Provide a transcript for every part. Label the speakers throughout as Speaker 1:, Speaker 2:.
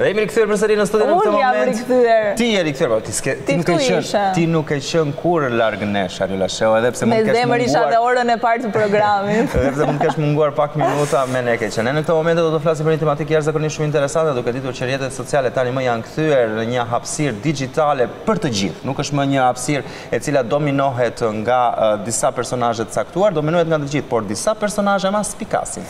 Speaker 1: Dhe jemi rikthyer përsëri në studio në këtë moment.
Speaker 2: Unë jam rikthyer.
Speaker 1: Ti je rikthyer, po, ti s'ke, ti nuk
Speaker 2: ke
Speaker 1: qenë, ti nuk ke qenë kurrë larg në sharë la show, edhe pse mund të kesh munguar.
Speaker 2: Me zemër isha dhe orën e partë të programit.
Speaker 1: Edhe pse mund të kesh munguar pak minuta, me ne ke qenë. Ne në këtë moment do të flasim për një tematikë jashtëzakonisht shumë interesante, duke ditur që rrjetet sociale tanimë janë kthyer në një hapësirë digjitale për të gjithë. Nuk është më një hapësirë e cila dominohet nga disa personazhe të caktuar, dominohet nga të gjithë, por disa personazhe ama spikasin.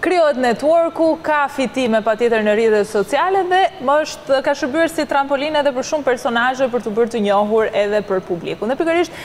Speaker 2: Krijohet network-u, ka fitime patjetër në rrjetet sociale dhe është ka shërbyer si trampolinë edhe për shumë personazhe për t'u bërë të njohur edhe për publikun. Dhe pikërisht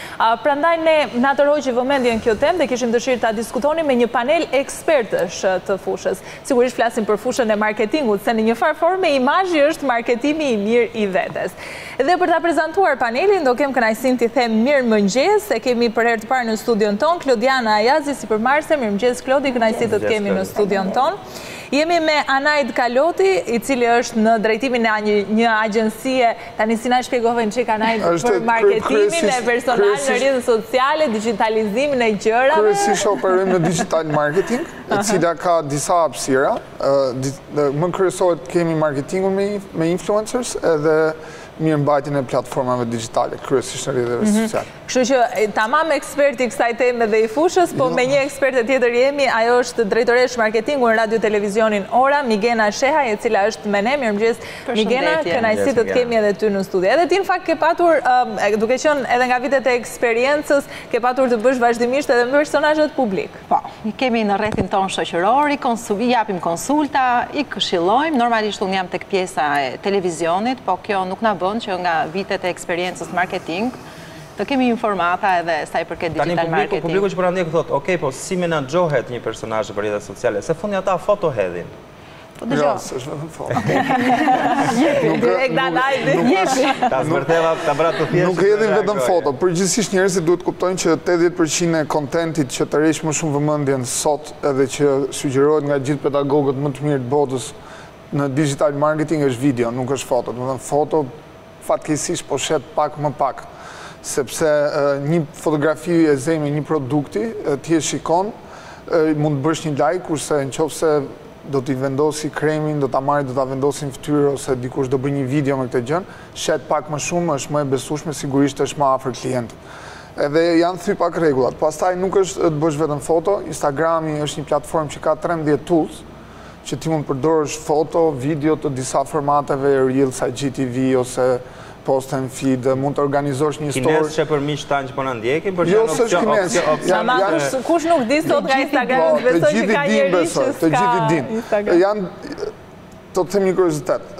Speaker 2: prandaj ne na tërhoqi vëmendjen kjo temë dhe kishim dëshirë ta diskutonim me një panel ekspertësh të fushës. Sigurisht flasim për fushën e marketingut, se në njëfarë forme imazhi është marketimi i mirë i vetes. Dhe për ta prezantuar panelin do kem kënaqësinë t'i them mirëmëngjes, e kemi për herë të parë në studion tonë Klodiana Ajazi, sipërmarrëse. Mirëmëngjes Klodi, kënaqësi të të kemi në studion tonë. Jemi me Anajd Kaloti, i cili është në drejtimin e një agjencie, tani si na shpjegove një çik
Speaker 3: Anajd
Speaker 2: për marketimin e personal në rrjetet sociale, digjitalizimin e gjërave.
Speaker 3: Kryesisht operojmë në digital marketing, e cila ka disa hapësira. Më kryesore kemi marketingun me influencers edhe mirëmbajtjen e platformave digjitale, kryesisht të rrjeteve sociale.
Speaker 2: Kështu që tamam ekspert i kësaj teme dhe i fushës, po me një eksperte tjetër jemi, ajo është drejtoreshë marketingu në Radio Televizionin Ora, Migena Shehaj, e cila është me ne, mirëmëngjes Migena, kënaqësi të të kemi edhe ty në studio. Edhe ti në fakt ke patur, duke qenë edhe nga vitet e eksperiencës, ke patur të bësh vazhdimisht edhe me personazhet publikë.
Speaker 4: Po, i kemi në rrethin tonë shoqëror, i japim konsulta, i këshillojmë, normalisht unë jam tek pjesa e televizionit, po kjo nuk na bën që nga vitet e eksperiencës marketing, të kemi informata edhe sa i përket digital marketing.
Speaker 1: Tani publiku që po na ndjek thotë, ok, po si menaxhohet një personazh në rrjetet sociale, se në fund ata foto hedhin.
Speaker 4: Po
Speaker 3: dëgjo.
Speaker 4: Jo,
Speaker 3: s'është vetëm foto.
Speaker 2: Jepi, direkt dal hajde. Jepi.
Speaker 1: Ta zbërtheva, ta bëra të thjeshtë.
Speaker 3: Nuk hedhin vetëm foto. Përgjithësisht njerëzit duhet të kuptojnë që 80% e kontentit që tërheq më shumë vëmendjen sot edhe që sugjerohet nga gjithë pedagogët më të mirë të botës në digital marketing është video, nuk është foto. Domethënë foto Fatkeqësisht po shet pak më pak, sepse një fotografi e zëmë, një produkti, ti e shikon, mund të bësh një like, kurse në qoftë se do ta vendosi kremin, do ta marrë, do ta vendosë në fytyrë ose dikush do bëjë një video me këtë gjënë, shet pak më shumë, është më e besueshme, sigurisht është më afër klientit. Edhe janë thy pak rregullat. Pastaj nuk është të bësh vetëm foto, Instagrami është një platformë që ka trembëdhjetë tools, që ti mund të përdorësh foto, video të disa formateve, Reels, IGTV ose poste në feed, mund të organizosh një story.
Speaker 1: Kjo është për miqtë tanë që po na ndjekin, për
Speaker 3: jo,
Speaker 1: shkak të
Speaker 3: kinez.
Speaker 2: Ama kush kush nuk di sot nga Instagram, besoj
Speaker 3: se
Speaker 2: ka një
Speaker 3: besoj, të gjithë
Speaker 2: dinë.
Speaker 3: Janë të të them një kuriozitet.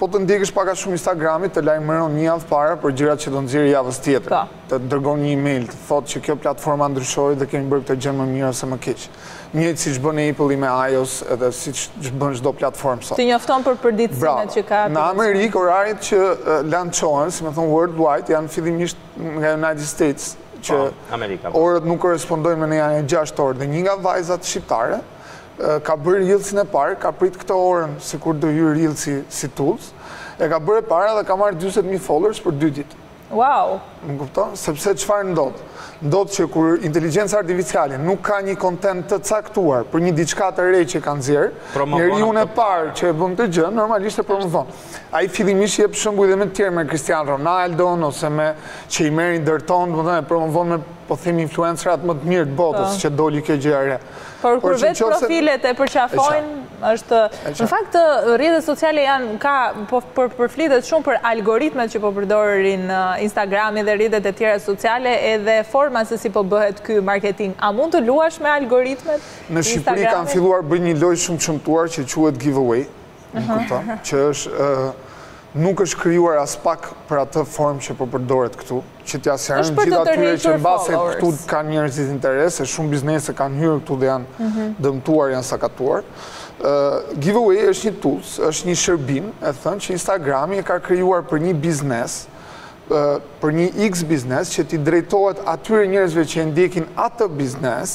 Speaker 3: Po të ndjekësh pak a shumë Instagrami, të lajmëron një javë para për gjërat që do nxjerrë javës tjetër.
Speaker 2: Po.
Speaker 3: të dërgon një email të thotë që kjo platforma ndryshoi dhe kemi bërë këtë gjë më mirë ose më keq. Njëjtë siç bën Apple-i me iOS edhe siç bën çdo platformë sot.
Speaker 2: Të njofton për përditësimet që ka. Bravo.
Speaker 3: Në Amerikë oraret që lançohen, si me thënë worldwide, janë fillimisht nga United States që orët nuk korrespondojnë me ne janë gjashtë orë dhe një nga vajzat shqiptare ka bërë reels-in e parë, ka prit këtë orën se kur do hyrë reels-i si tools, e ka bërë e para dhe ka marrë dyzet mijë followers për dy ditë.
Speaker 2: Wow!
Speaker 3: Më kupton? Sepse çfarë ndodh? Ndodh që kur inteligjenca artificiale nuk ka një kontent të caktuar për një diçka të re që
Speaker 1: ka
Speaker 3: nxjerrë,
Speaker 1: njeriun
Speaker 3: e parë që e bën këtë gjë normalisht e promovon. Ai fillimisht jep shembuj dhe me të tjerë me Cristiano Ronaldo ose me që i merr i ndërton, domethënë e promovon me po themi influencerat më të mirë të botës po. që doli kjo gjë e re.
Speaker 2: Por kur vetë profilet e përqafojnë, është... Në fakt, rrjetet sociale janë, ka, po përflitet shumë për algoritmet që po përdorin Instagrami dhe rrjetet e tjera sociale, edhe forma se si po bëhet ky marketing. A mund të luash me algoritmet e Instagramit?
Speaker 3: Në Shqipëri kanë filluar bëjnë një lojë shumë shëmtuar që quhet giveaway, më kupton, që është nuk është krijuar aspak për atë formë që po përdoret këtu. Që
Speaker 2: tërhoqi sërë
Speaker 3: gjithë atyre që në
Speaker 2: bazë
Speaker 3: këtu kanë njerëzit interes, e shumë biznese kanë hyrë këtu dhe janë mhm. dëmtuar, janë sakatuar. Giveaway është një tools, është një shërbim, e thënë që Instagrami e ka krijuar për një biznes, për një x biznes që t'i drejtohet atyre njerëzve që e ndjekin atë biznes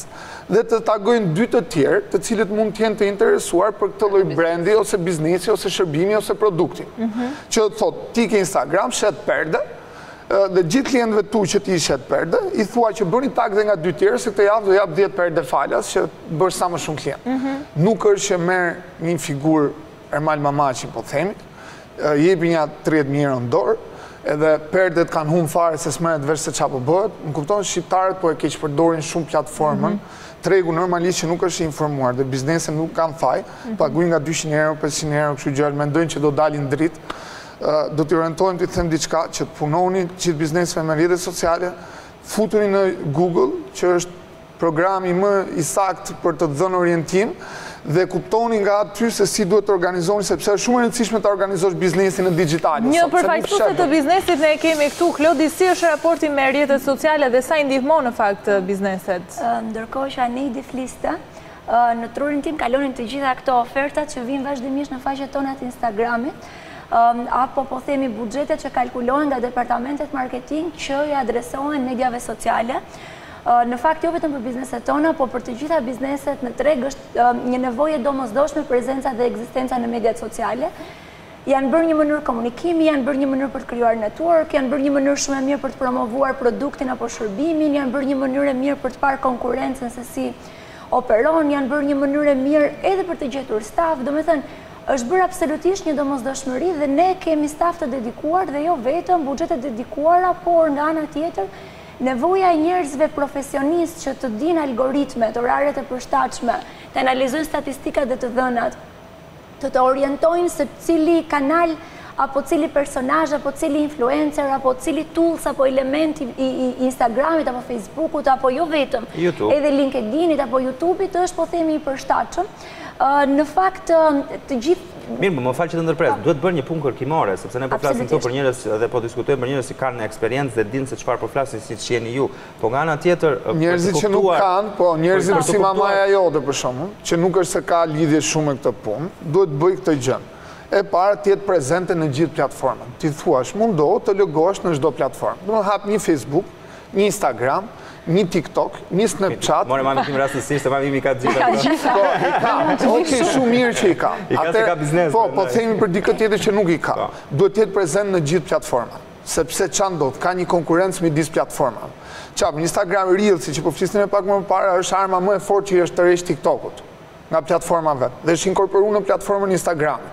Speaker 3: dhe të tagojnë dy të tjerë të cilët mund të jenë të interesuar për këtë lloj brendi ose biznesi ose shërbimi ose produkti. Mhm. Që do thotë, ti ke Instagram, shet perde, Dhe gjithë klientëve tu që ti shet perde, i thua që bëni tag dhe nga dy të tjerë, se këtë javë do jap 10 perde falas që të bësh sa më shumë klientë. Mhm. Nuk është që merr një figurë Ermal Mamaqin, po themi, jepi një 30.000 euro në dorë, edhe perdet kanë humb fare se s'merret vesh se ça po bëhet, më kupton shqiptarët po e keqpërdorin shumë platformën, mhm. tregu normalisht që nuk është informuar dhe bizneset nuk kanë faj, mhm. paguajnë nga 200 euro, 500 euro, kështu gjëra, mendojnë që do dalin në dritë, Do t'i orientojmë t'i themi diçka që të punoni të gjithë biznesve me rrjetet sociale, futuni në Google që është programi më i saktë për të dhënë orientim dhe kuptoni nga aty se si duhet të organizoni, sepse është shumë e rëndësishme ta organizosh biznesin në digital.
Speaker 2: Një përfaqësuese të biznesit ne e kemi këtu, Klodi, si është raporti me rrjetet sociale dhe sa i ndihmon në fakt bizneset?
Speaker 5: Ndërkohë që Anejdi fliste, në trurin tim kalonin të gjitha këto ofertat që vijnë vazhdimisht në faqet tona të Instagramit, apo po themi buxhetet që kalkulohen nga departamentet marketing që i adresohen mediave sociale. Në fakt jo vetëm për bizneset tona, po për të gjitha bizneset në treg është një nevojë e domosdoshme prezenca dhe ekzistenca në mediat sociale. Janë bërë një mënyrë komunikimi, janë bërë një mënyrë për të krijuar network, janë bërë një mënyrë shumë e mirë për të promovuar produktin apo shërbimin, janë bërë një mënyrë e mirë për të parë konkurrencën se si operon, janë bërë një mënyrë e mirë edhe për të gjetur staf, domethënë Është bërë absolutisht një domosdoshmëri dhe ne kemi staf të dedikuar dhe jo vetëm buxhete të dedikuara, por nga ana tjetër nevoja e njerëzve profesionistë që të dinë algoritmet, oraret e përshtatshme, të analizojnë statistikat dhe të dhënat, të të orientojnë se cili kanal apo cili personazh apo cili influencer apo cili tools apo element i Instagramit apo Fejsbukut apo jo vetëm, edhe Linkedinit apo Jutubit është po themi i përshtatshëm. Në fakt, të gjithë...
Speaker 1: Mirë, po, më fal që të ndërpres, po. Duhet bërë një punë kërkimore, sepse ne po flasim këtu për njerëz dhe po diskutojmë për njerëz që kanë një eksperiencë dhe dinë se çfarë po flasin siç jeni ju. Po nga ana tjetër...
Speaker 3: Njerëzit që nuk kanë, po njerëzit si mamaja jote për shembull, që nuk është se ka lidhje shumë me këtë punë, duhet të bëjë këtë gjënë. E para të jetë prezente në gjithë platformat. T'i thuash, mundohu të logohesh në çdo platformë. Hap një Facebook, një Instagram, një TikTok, një Snapchat.
Speaker 1: More mamin tim rastësisht, se mami i ka të gjitha.
Speaker 3: Ka gjitha. Po, i ka. O ti shumë mirë që i ka.
Speaker 1: I ka se ka biznes.
Speaker 3: Po, po themi për dikë tjetër që nuk i ka. Po. Duhet të jetë prezent në gjithë platforma. Sepse ça ndodh, ka një konkurrencë midis platformave. Hap Instagram Reels që po flisnim pak më para është arma më e fortë që i është tërhequr TikTokut. nga platforma vet dhe është inkorporu në platformën Instagram.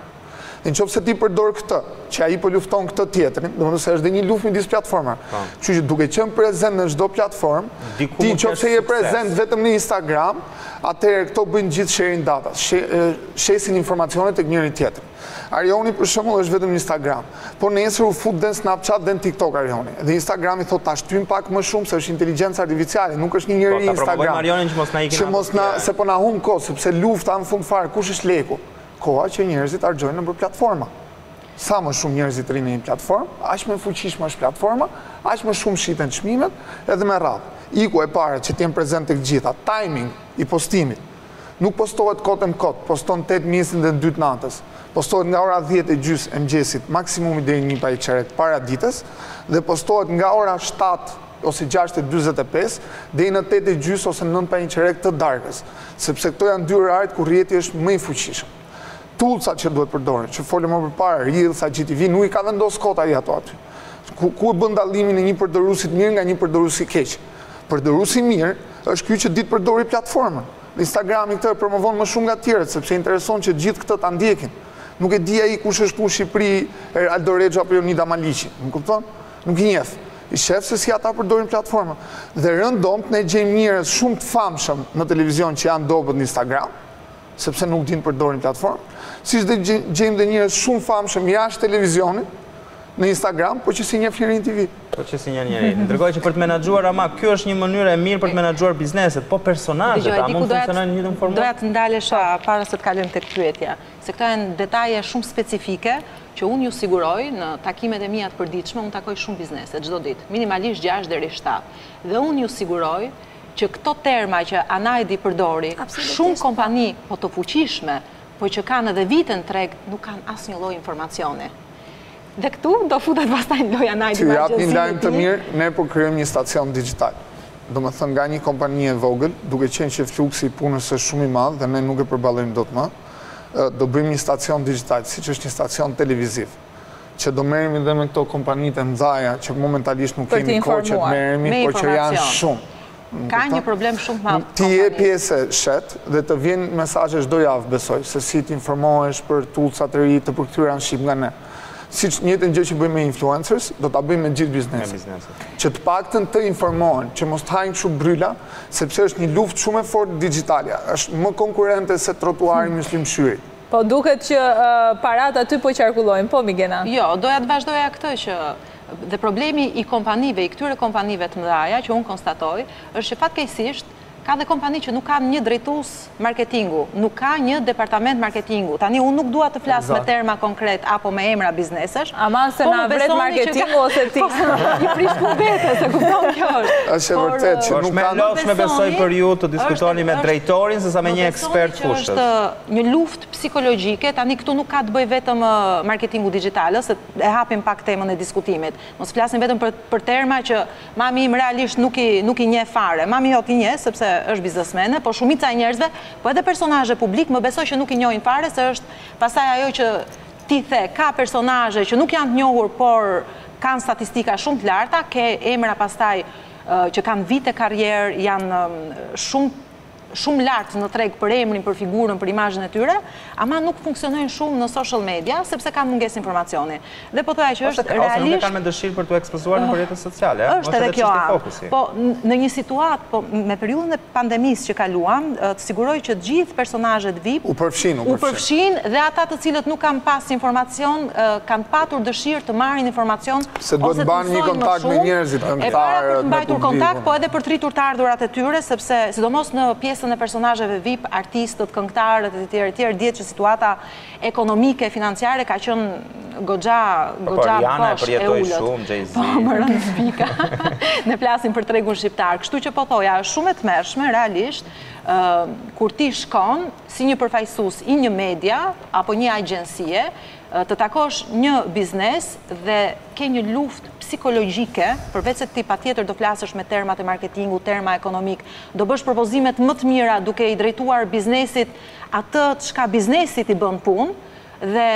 Speaker 3: Në qoftë se ti përdor këtë, që ai po lufton këtë tjetrin, domethënë se është dhe një luftë midis platformave. Po. Kështu që duke qenë prezent në çdo platformë, ti në qoftë se je prezent vetëm në Instagram, atëherë këto bëjnë gjithë sharing data, shesin informacione tek njëri-tjetri. Arjoni për shembull është vetëm në Instagram. Po nesër u fut dhe në Snapchat dhe në TikTok Arjoni. Dhe Instagrami thotë ta shtyjmë pak më shumë se është inteligjenca artificiale, nuk është një njeri po, Instagram. Po ta promovojmë Arjonin që mos na ikin ato. Që mos se po na humb kohë, sepse lufta në fund fare kush është leku? Koha që njerëzit harxhojnë nëpër platforma. Sa më shumë njerëzit rrinë në një platformë, aq më e fuqishme është platforma, aq më shumë shiten çmimet edhe me radhë. Iku e para që të jem prezent tek gjitha, timing i postimit. Nuk postohet kot më kot, poston tetë mëngjesit dhe dy të natës. Postohet nga ora dhjetë e gjysmë e mëngjesit maksimumi deri një pa një çerek para ditës dhe postohet nga ora shtatë ose gjashtë e dyzet e pesë deri në tetë e gjysmë ose nëntë pa një çerek të darkës, sepse këto janë dy oraret kur rrjeti është më i fuqishëm. Tullsat që duhet përdorin, që folëm më përpara, Reels, IGTV, nuk i ka vendosur kot ai ato aty. Ku ku e bën dallimin e një përdoruesi të mirë nga një përdorues i keq? Përdoruesi i mirë është ky që di të përdori platformën. Instagrami këtë e promovon më shumë nga të tjerët, sepse intereson që të gjithë këtë ta ndjekin. Nuk e di ai kush është këtu në Shqipëri, Eraldo Rexho apo Jonida Maliqi, më kupton? Nuk i njeh. I shef se si ata përdorin platformën. Dhe rëndom ne gjejmë njerëz shumë të famshëm në televizion që janë dobët në Instagram, sepse nuk dinë të përdorin platformën, siç dhe gjejmë dhe njerëz shumë të famshëm jashtë televizionit, në Instagram, po që s'i njeh njeri në TV.
Speaker 1: Po që s'i njeh njeri. Ndërkohë që për të menaxhuar, ama kjo është një mënyrë e mirë për të menaxhuar bizneset, po personazhet, a mund të funksionojnë në të njëjtën formë?
Speaker 4: Doja të ndalesha po. para se të kalim te kjo pyetja, se këto janë detaje shumë specifike, që unë ju siguroj në takimet e mia të përditshme, unë takoj shumë biznese, çdo ditë, minimalisht 6 deri 7. Dhe unë ju siguroj që këto terma që Anajdi përdori, shumë kompani po të fuqishme, po që kanë edhe vite në treg, nuk kanë asnjë lloj informacioni. Dhe këtu do futet pastaj në lojë Anajdi
Speaker 3: me agjencinë e tij. Të jap një lajm të mirë, ne po krijojmë një stacion dixhital. Domethënë nga një kompani e vogël, duke qenë që fluksi i punës është shumë i madh dhe ne nuk e përballojmë dot më, do bëjmë një stacion dixhital, siç është një stacion televiziv. që do merremi dhe me këto kompanitë e mëdha që momentalisht nuk kemi kohë që të merremi, por që janë shumë.
Speaker 4: Ka një problem shumë të madh.
Speaker 3: Ti je pjesë e Share-it dhe të vijnë mesazhe çdo javë, besoj, se si të informohesh për tullsat e ri të përkthyera në shqip nga ne. Siç njëjtën gjë që bëjmë me influencers, do ta bëjmë me gjithë bizneset. Që të paktën të informohen, që mos të hajnë kështu bryla, sepse është një luftë shumë e fortë dixhitalja, është më konkurrente se trotuari Myslym Shyri.
Speaker 2: Po duket që paratë aty po qarkullojnë, po Migena?
Speaker 4: Jo, doja të vazhdoja këtë që dhe problemi i kompanive, i këtyre kompanive të mëdhaja, që unë konstatoj, është që fatkeqësisht ka dhe kompani që nuk kanë një drejtues marketingu, nuk ka një departament marketingu. Tani unë nuk dua të flas me terma konkret apo me emra biznesesh.
Speaker 2: Aman se po na vret marketingu o
Speaker 4: Seti. Një prishku vetë, s'e kupton kjo është.
Speaker 3: Është e vërtetë që nuk kanë.
Speaker 1: Është më e lodhshme besoj për ju të diskutoni me drejtorin sesa me një ekspert të
Speaker 4: fushës. një luftë psikologjike, tani këtu nuk ka të bëjë vetëm marketingu dixhital ë, se e hapim pak temën e diskutimit. Mos flasim vetëm për për terma që mami im realisht nuk i nuk i njeh fare. Mami jot i njeh sepse është biznesmene, po shumica e njerëzve, po edhe personazhe publik më beso që nuk i njohin fare se është pastaj ajo që ti the, ka personazhe që nuk janë të njohur por kanë statistika shumë të larta, ke emra pastaj që kanë vite karrierë, janë shumë, shumë lart në treg për emrin, për figurën, për imazhin e tyre, ama nuk funksionojnë shumë në social media, sepse ka mungesë informacioni. Dhe po thoja që është realisht...
Speaker 1: Ose nuk e kanë me dëshirë për të ekspozuar në rrjetet sociale,
Speaker 4: është edhe çështje fokusi. Po, në një situatë, po, me periudhën e pandemisë që kaluam, të siguroj që gjithë personazhet VIP...
Speaker 3: U përfshin,
Speaker 4: u përfshin. U përfshin dhe ata të cilët nuk kanë pas informacion, kanë patur dëshirë të marrin informacion
Speaker 3: Se duhet të mbajnë një kontakt me njerëzit këngëtarë.
Speaker 4: E para për të mbajtur kontakt, po edhe për të rritur të ardhurat e tyre, sepse sidomos në pjesën e personazheve VIP, artistët, këngëtarët e tjerë e tjerë, dihet që situata ekonomike, financiare ka
Speaker 1: qenë goxha, goxha bosh e ulët.
Speaker 4: Po më ra pika. Ne flasim për tregun shqiptar. Kështu që po thoja, është shumë e tmerrshme realisht kur ti shkon si një përfaqësues i një media apo një agjencie, Të takosh një biznes dhe ke një luftë psikologjike, përveç se ti patjetër do flasësh me termat e marketingut, terma ekonomikë, do bësh propozimet më të mira duke i drejtuar biznesit atë çka biznesit i bën punë dhe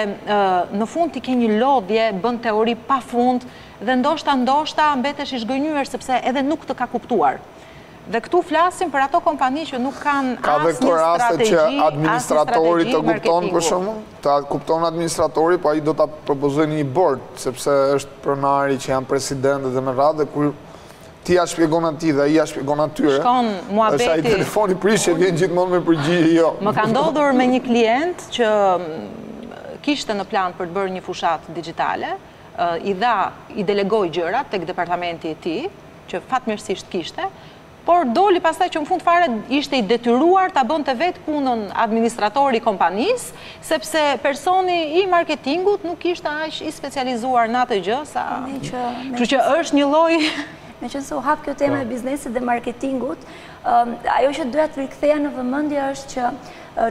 Speaker 4: në fund ti ke një lodhje, bën teori pa fund dhe ndoshta ndoshta mbetesh i zhgënjyer sepse edhe nuk të ka kuptuar. Dhe këtu flasim për ato kompani që nuk kanë asnjë strategji, asnjë strategji marketingu.
Speaker 3: Ka dhe këto raste që administratori të kupton për shembull, të kupton administratori, po ai do ta propozojë në një bord, sepse është pronari që janë presidentët dhe me radhë dhe kur ti ia shpjegon atij dhe ai ia shpjegon atyre.
Speaker 4: Shkon muhabeti.
Speaker 3: Është ai telefoni i prishur që vjen gjithmonë me përgjigje jo.
Speaker 4: Më ka ndodhur me një klient që kishte në plan për të bërë një fushatë digjitale, i dha, i delegoi gjërat tek departamenti i tij, që fatmirësisht kishte, por doli pastaj që në fund fare ishte i detyruar ta bënte vetë punën administratori i kompanisë, sepse personi i marketingut nuk ishte aq i specializuar në atë gjë sa, kështu që është një
Speaker 5: lloj Meqenëse u hap kjo tema e biznesit dhe marketingut, ajo që doja të riktheja në vëmendje është që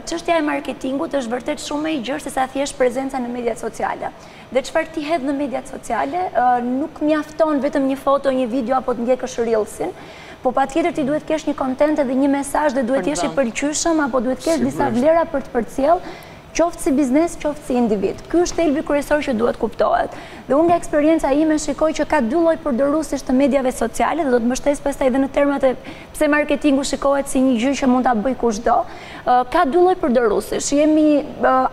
Speaker 5: çështja e marketingut është vërtet shumë më e gjerë se sa thjesht prezenca në mediat sociale. Dhe çfarë ti hedh në mediat sociale, nuk mjafton vetëm një foto, një video apo të ndjekësh reels-in, po patjetër ti duhet të kesh një kontent edhe një mesazh dhe duhet të jesh i pëlqyeshëm apo duhet të kesh disa vlera për të përcjellë, qoftë si biznes, qoftë si individ. Ky është thelbi kryesor që duhet kuptohet. Dhe unë nga eksperienca ime shikoj që ka dy lloj përdoruesish të mediave sociale dhe do të mbështes pastaj dhe në termat e Pse marketingu shikohet si një gjë që mund ta bëjë kushdo? Ka dy lloj përdoruesish. Jemi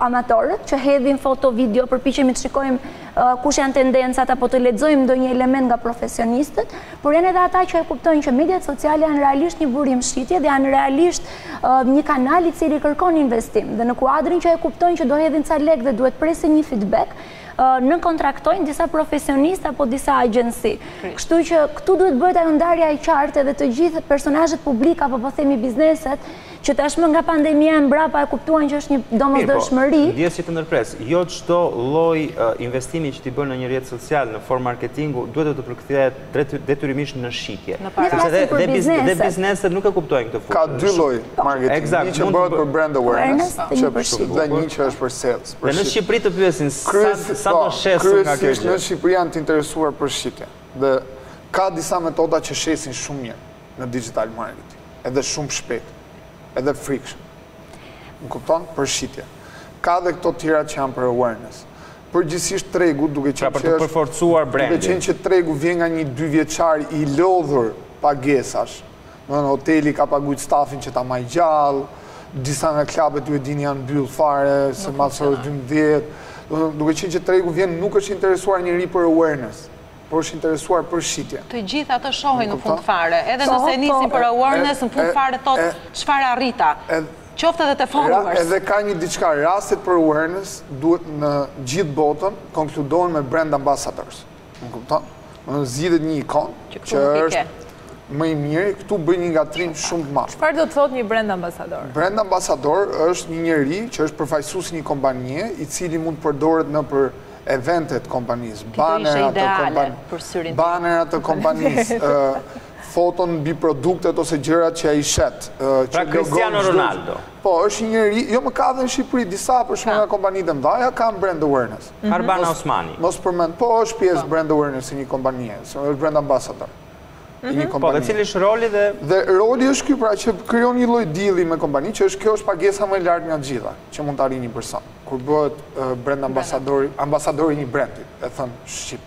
Speaker 5: amatorët që hedhim foto, video, përpiqemi të shikojmë kush janë tendencat apo të lexojmë ndonjë element nga profesionistët, por janë edhe ata që e kuptojnë që mediat sociale janë realisht një burim shitje dhe janë realisht një kanal i cili kërkon investim dhe në kuadrin që e kuptojnë që do hedhin ca lekë dhe duhet presin një feedback, nënkontraktojnë disa profesionistë apo disa agjensi. Kështu që këtu duhet të bëhet ajo ndarja e qartë edhe të gjithë personazhet publik apo po themi bizneset, që tashmë nga pandemia e mbrapa e kuptuan që është një domosdoshmëri. Mirë,
Speaker 1: po, që të ndërpres, jo çdo lloj investimi që ti bën në një rrjet social në formë marketingu duhet të përkthehet detyrimisht në shitje. Në para. Sepse dhe, dhe, bizneset. dhe bizneset nuk e kuptojnë këtë
Speaker 3: fushë. Ka dy lloj marketingu. Exact. Një që bëhet për brand awareness, që për shqipë, dhe një që është për sales.
Speaker 1: Për dhe në Shqipëri të pyesin, sa do, po, shesë nga kjo
Speaker 3: gjë? në Shqipëri janë të interesuar për shitje. Dhe ka disa metoda që shesin shumë mirë në digital marketing. Edhe shumë shpejt. Edhe frikshëm. Më kupton? Për shitje. Ka dhe këto tjerat që janë për awareness. përgjithësisht tregu, duke
Speaker 1: qenë pra, për të përforcuar brendin.
Speaker 3: Duke qenë që tregu vjen nga një dyvjeçar i lodhur pagesash. Domethënë hoteli ka pagujt stafin që ta maj gjallë, disa nga klabet ju e dini janë mbyllë fare, se mas orës 12. Duke qenë që tregu vjen nuk është interesuar njeri për awareness por është interesuar për shitje.
Speaker 4: Të gjithë atë shohin në fund fare, edhe nëse nisin për awareness, në fund fare thot, çfarë arrita. Qoftë edhe te followers.
Speaker 3: Edhe ka një diçka, rastet për awareness duhet në gjithë botën konkludohen me brand ambassadors. Më kupton? Zgjidhet një ikonë që është më i miri, këtu bëjnë një ngatërrim shumë të madh.
Speaker 2: Çfarë do të thotë një brand ambassador?
Speaker 3: Brand ambassador është një njeri që është përfaqësues i një kompanie, i cili mund të përdoret nëpër evente të kompanisë, banerat e kompanisë, banerat e kompanisë, foton mbi produktet ose gjërat që ai shet.
Speaker 1: Pra Cristiano Ronaldo.
Speaker 3: Po, është një njeri, jo, po ka dhe në Shqipëri, disa për shumë nga kompanitë e mdhaja kanë brand awareness. Mhm.
Speaker 1: Arbana Osmani.
Speaker 3: Mos përmend. Po, është pjesë po. brand awareness e një kompanije, është brand ambassador.
Speaker 1: Mhm. Po, dhe cili është roli dhe...
Speaker 3: Dhe roli është kjo pra që krijon një lloj deal-i me kompani, që është kjo është pagesa më e lartë nga të gjitha, që mund të arrijë një person, kur bëhet brand ambasadori, ambasador i një brandi, e thënë shqip.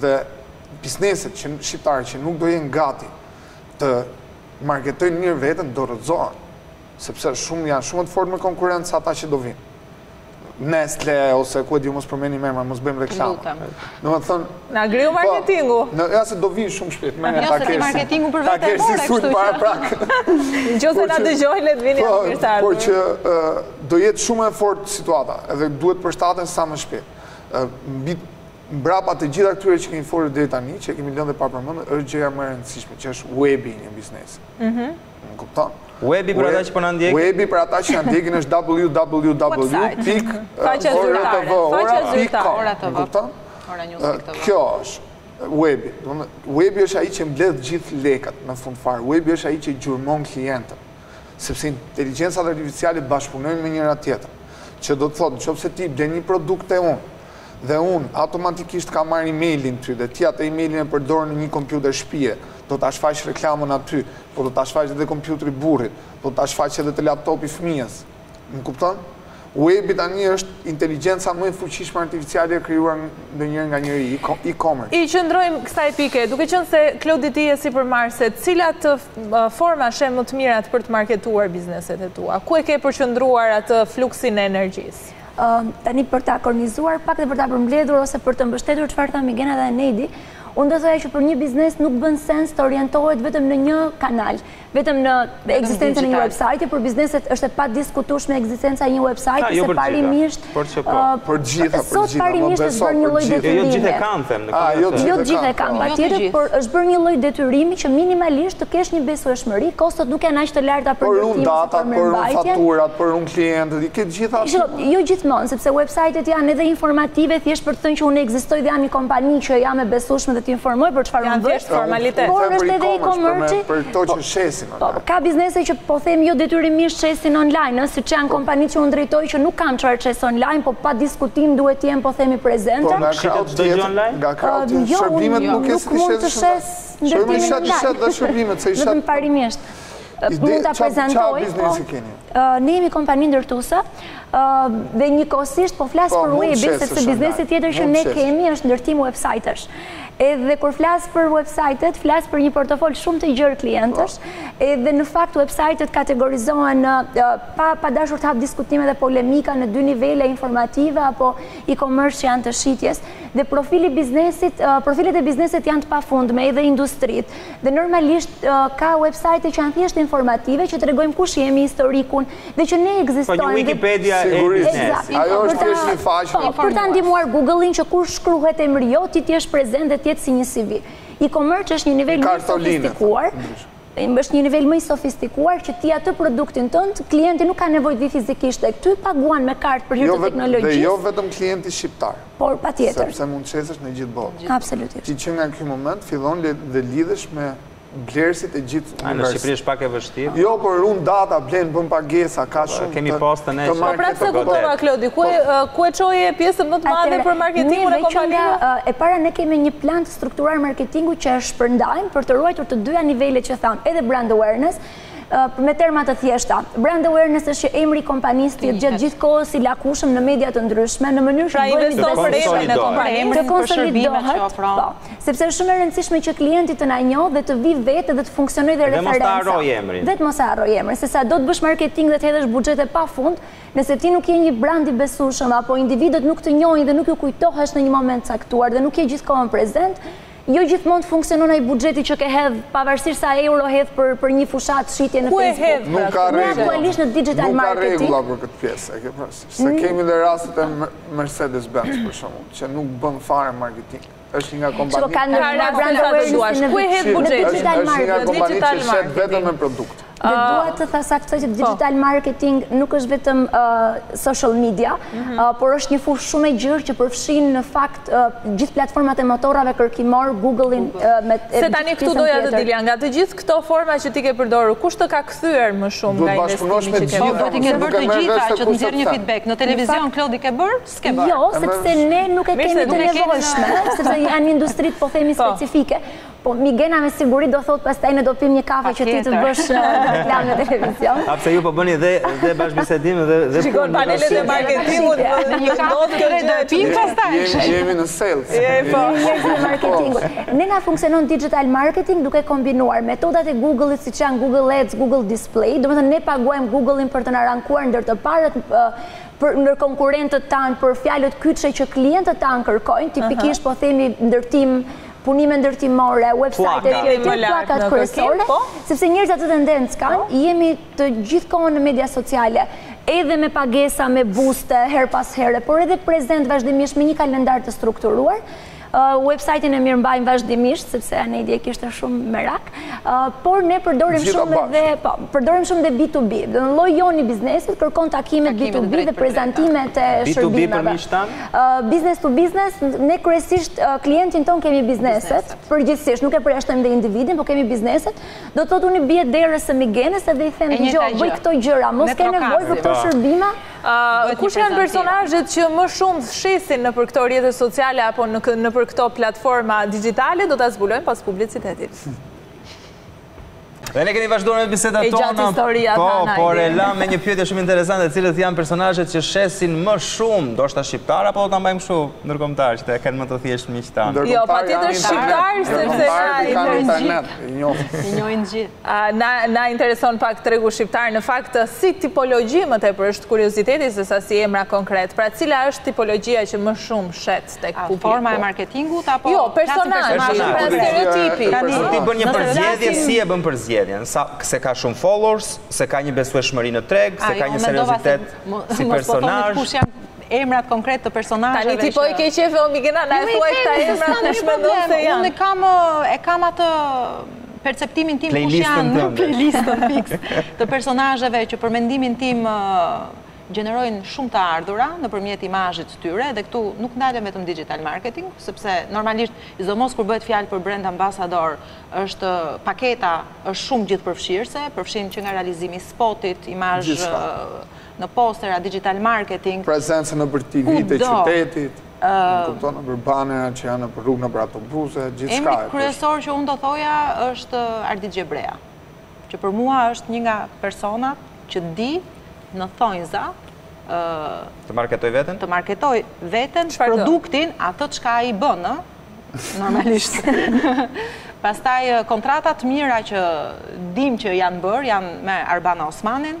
Speaker 3: dhe bizneset shqiptare që nuk do jenë gati të marketojnë mirë veten do rrëzohen, sepse shumë janë shumë të fortë me konkurencë ata që do vijnë. Nestle, ose ku e di, mos përmendim emra, mos bëjmë reklama. Domethënë...
Speaker 2: Në agriu po, marketingu.
Speaker 3: Në ja se do vijnë shumë shpejt,
Speaker 4: me ta kërësi. marketingu për vete e more, kështu
Speaker 3: që. Para prakë.
Speaker 2: Në qoftë se na dëgjojnë, le të vijnë e më kërësarë.
Speaker 3: Por që do jetë shumë e fortë situata, edhe duhet përshtaten sa më shpejt. Mbrapa të gjitha këtyre që kemi folur deri tani, që e kemi lënë dhe pa përmendur, është gjëja më e rëndësishme, që është webi i një
Speaker 2: biznesi.
Speaker 3: Më kupton?
Speaker 1: Webi për ata që po na ndjekin.
Speaker 3: Webi për ata që na ndjekin është www.oratv.com. Kupton? Ky është webi. Webi është ai që mbledh gjithë lekët në fund fare. Webi është ai që gjurmon klientët. sepse inteligjencat artificiale bashkëpunojnë me njëra-tjetrën, që do të thotë nëse ti blen një produkt te unë dhe unë automatikisht kam marrë emailin ty dhe ti atë emailin e përdor në një kompjuter shpie, do ta shfaqë reklamën aty, por do ta shfaqë edhe kompjuteri i burrit, do ta shfaqë edhe te laptopi i fëmijës. Më kupton? Webi tani është inteligjenca më e fuqishme artificiale e krijuar ndonjëherë nga njeriu, e-commerce.
Speaker 2: I qëndrojmë kësaj pike, duke qenë se Klodi ti je sipërmarrëse, cilat forma sheh më të mirat për të marketuar bizneset e tua? Ku e ke përqendruar atë fluksin e energjisë?
Speaker 5: Tani për ta kornizuar pak dhe për ta përmbledhur ose për të mbështetur çfarë tha Migena dhe Enedi, unë do thoja që për një biznes nuk bën sens të orientohet vetëm në një kanal. Vetëm në ekzistencën e një website, por bizneset është e padiskutueshme ekzistenca e një website,
Speaker 1: jo
Speaker 5: se parimisht...
Speaker 3: Për që po? Për të gjitha, për
Speaker 5: të gjitha, parimisht është bërë një lloj detyrimi.
Speaker 1: Jo të gjithë e kanë, them, në kërë
Speaker 5: jo të gjithë e kanë. Jo të gjithë e kanë, patjetër, por është bërë një lloj detyrimi që minimalisht të kesh një besueshmëri, kostot nuk janë aq të larta për
Speaker 3: ndërtim, për mirëmbajtje. Po ruan datat, po ruan faturat, po ruan klientët, i ke të gjitha...
Speaker 5: Jo gjithmonë, sepse website-et janë edhe informative, thjesht për të thënë që unë ekzistoj dhe jam një kompani që jam e besueshme dhe të informoj për çfarë
Speaker 2: unë bëj.
Speaker 5: Por është edhe e-commerce
Speaker 3: për këto që shesin
Speaker 5: online. Ka biznese që po them jo detyrimisht shesin online, ëh, siç janë kompanitë që unë drejtoj që nuk kam çfarë të shes online, po pa diskutim duhet të jenë po themi prezente.
Speaker 3: Po nga
Speaker 1: krahu tjetër,
Speaker 3: nga krahu
Speaker 5: tjetër,
Speaker 3: shërbimet nuk
Speaker 5: i shet. Jo, unë nuk mund të shes
Speaker 3: ndërtimin online. Shërbimet, shërbimet, se
Speaker 5: isha... Vetëm parimisht. Mund ta
Speaker 3: prezentoj, po,
Speaker 5: ne jemi kompani ndërtuese, dhe njëkohësisht po flas po, për webin, se biznesi tjetër që ne kemi është ndërtim website-esh. Edhe kur flas për website-et, flas për një portofol shumë të gjerë klientësh, po. edhe në fakt website-et kategorizohen pa dashur të hap diskutime dhe polemika në dy nivele informative apo e-commerce që janë të shitjes, dhe profilet e biznesit janë të pafundme edhe industritë, Dhe normalisht ka website që janë thjesht informative që tregojmë kush jemi historikun dhe që ne ekzistojmë.
Speaker 1: Po një Wikipedia e biznesit.
Speaker 3: Ajo është thjesht një faqe.
Speaker 5: Po, për ta ndihmuar Google-in që kur shkruhet emri yt ti të jesh prezent dhe të jetë si një CV. E-commerce është një nivel më i sofistikuar. Është një nivel më i sofistikuar që ti atë produktin tënd, klienti nuk ka nevojë të vijë fizikisht tek ty, paguan me kartë për hir të teknologjisë.
Speaker 3: Dhe jo vetëm klienti shqiptar.
Speaker 5: Por, patjetër.
Speaker 3: Sepse mund të shesësh në gjithë botë.
Speaker 5: Absolutisht.
Speaker 3: Ti që nga ky moment, fillon dhe lidhesh me blerësit e gjithë universit.
Speaker 1: A, në Shqipëri është pak e vështirë?
Speaker 3: Jo, por ruan data, blen, bën pagesa, ka po, shumë
Speaker 1: Kemi postën që...
Speaker 2: Po, pra
Speaker 1: të
Speaker 2: kuptova, Klodi, ku po. e çon pjesën më të madhe për marketingun
Speaker 5: kompania?
Speaker 2: E
Speaker 5: para, ne kemi një plan të strukturuar marketingu që e shpërndajmë për të ruajtur të dyja nivelet që thamë, edhe brand awareness, me terma të thjeshta. Brand awareness është që emri i kompanisë të jetë gjatë gjithë kohës i lakushëm në media të ndryshme, në mënyrë që
Speaker 2: pra,
Speaker 5: të bëhemi
Speaker 2: të
Speaker 5: besueshëm, të konsolidohet, po, sepse është shumë e rëndësishme që klienti të na njohë dhe të vijë vetë dhe të funksionojë dhe referenca.
Speaker 1: Dhe mos ta harrojë emrin.
Speaker 5: Vetëm mos ta harrojë emrin, se sado të bësh marketing dhe të hedhësh buxhete pafund, nëse ti nuk je një brand i besueshëm apo individët nuk të njohin dhe nuk ju kujtohesh në një moment caktuar dhe nuk je gjithkohën prezent, Jo gjithmonë të funksionon ai buxheti që ke hedh, pavarësisht sa euro hedh për për një fushatë shitjeje në Facebook.
Speaker 2: Ku e hedh?
Speaker 3: Nuk ka rregulla.
Speaker 5: Aktualisht në digital marketing.
Speaker 3: Nuk ka rregulla për këtë pjesë, e ke parasysh. Se mm. kemi dhe rastet e Mercedes Benz për shembull, që nuk bën fare marketing. Është një nga
Speaker 5: kompanitë.
Speaker 3: Çfarë
Speaker 5: kanë në brand awareness?
Speaker 2: Ku e hedh buxhetin?
Speaker 3: Është një nga
Speaker 2: kompanitë
Speaker 3: që shet vetëm me produkt.
Speaker 5: Dhe duhet ta saktësoj që po. digital marketing nuk është vetëm social media, mhm. por është një fushë shumë e gjerë që përfshin në fakt gjithë platformat e motorëve kërkimorë, Google-in.
Speaker 2: Se tani këtu doja të dilja, nga të gjithë këto forma që ti ke përdoru, kush të ka kthyer më shumë nga investimi që ke bërë?
Speaker 4: Do t'i
Speaker 3: kesh
Speaker 4: bërë të gjitha që të nxjerrësh një feedback. Në televizion, Klodi, ke bërë? S'ke bërë?
Speaker 5: Jo, sepse ne nuk e kemi të nevojshme, sepse janë industritë po themi
Speaker 2: po.
Speaker 5: specifike. Po Migena me siguri do thotë pastaj ne do pimë një kafe që ti të bësh reklamë në televizion.
Speaker 1: A pse ju po bëni dhe dhe bashkëbisedim dhe dhe
Speaker 2: Shikon panelet e marketingut
Speaker 4: një kafe të tre do ta pimë pastaj.
Speaker 3: Jemi në sales.
Speaker 2: Jemi po.
Speaker 5: në marketing. Ne na funksionon digital marketing duke kombinuar metodat e Google-it siç janë Google Ads, Google Display, domethënë ne paguajmë Google-in për të na rankuar ndër të parët për ndër konkurrentët tanë për fjalët kyçe që klientët tanë kërkojnë, tipikisht po themi ndërtim punime ndërtimore, website, e të
Speaker 2: tjera e
Speaker 5: të
Speaker 2: tjera, fjalët
Speaker 5: kryesore, sepse njerëzit atë tendencë kanë, po. jemi gjithë kohën në media sociale, edhe me pagesa, me buste, herë pas here, por edhe prezent vazhdimisht me një kalendar të strukturuar, website-in e mirëmbajmë vazhdimisht, sepse Anaidi e kishte shumë merak, Por ne përdorim shumë dhe po, përdorim shumë dhe B2B. Dhe lloji jonë i biznesit kërkon takimet B2B dhe prezantimet e shërbimeve.
Speaker 1: B2B për miqtë
Speaker 5: tanë? Business to business, ne kryesisht klientin tonë kemi bizneset, përgjithësisht, nuk e përjashtojmë dhe individin, po kemi bizneset, do të thotë unë i bie derës së Migenës edhe i them, shiko, bëj këto gjëra, mos ke nevojë për këto shërbime,
Speaker 2: Kush janë personazhet që më shumë shesin nëpër këto rjete sociale apo nëpër këto platforma dixhitale, do ta zbulojmë pas publicitetit.
Speaker 1: Dhe ne kemi vazhduar me bisedat tona.
Speaker 2: E gjatë historia
Speaker 1: e
Speaker 2: Anaidit.
Speaker 1: Po, por e lamë me një pyetje shumë interesante, cilët janë personazhet që shesin më shumë, ndoshta shqiptarë, apo do ta mbajmë kështu ndërkombëtar, që ta kenë më të thjeshtë miqtë
Speaker 3: tanë.
Speaker 2: Jo, patjetër
Speaker 3: shqiptarë,
Speaker 2: sepse na
Speaker 3: i
Speaker 2: njohin
Speaker 3: gjithë. I njohin
Speaker 4: gjithë.
Speaker 2: Na intereson pak tregu shqiptar, në fakt si tipologji më tepër është kurioziteti se sa si emra konkret. Pra cila është tipologjia që më shumë shet tek publiku?
Speaker 4: Forma e marketingut apo
Speaker 2: jo, personazhi, pra stereotipi.
Speaker 3: Tani
Speaker 1: ti bën një përzgjedhje, si e bën përzgjedhjen? Se ka shumë followers, se ka një besueshmëri në treg, se ka një seriozitet si personazh.
Speaker 4: emrat konkret të personazheve që...
Speaker 2: Tani ti po i ke qejf o Migena, na e thuaj këta emrat
Speaker 4: nëse
Speaker 2: mendon se janë.
Speaker 4: Unë e kam atë perceptimin tim kush janë në playlistën fiks të personazheve që për mendimin tim gjenerojnë shumë të ardhura nëpërmjet imazhit të tyre dhe këtu nuk ndalem vetëm digital marketing, sepse normalisht sidomos kur bëhet fjalë për brand ambasador është paketa është shumë gjithëpërfshirëse, përfshin që nga realizimi i spotit, imazh në postera, digital marketing,
Speaker 3: kudo. Prezencë nëpër TV të qytetit, më kupton, nëpër banera që janë nëpër rrugë, nëpër autobuse, gjithçka.
Speaker 4: Emri kryesor që unë do të thoja është Ardit Gjebrea, që për mua është një nga personat që di në thonjza,
Speaker 1: Të marketoj veten?
Speaker 4: Të marketoj veten, produktin, atë çka ai bën. Normalisht. Pastaj kontrata të mira që dimë që janë bërë, janë me Arbana Osmanin,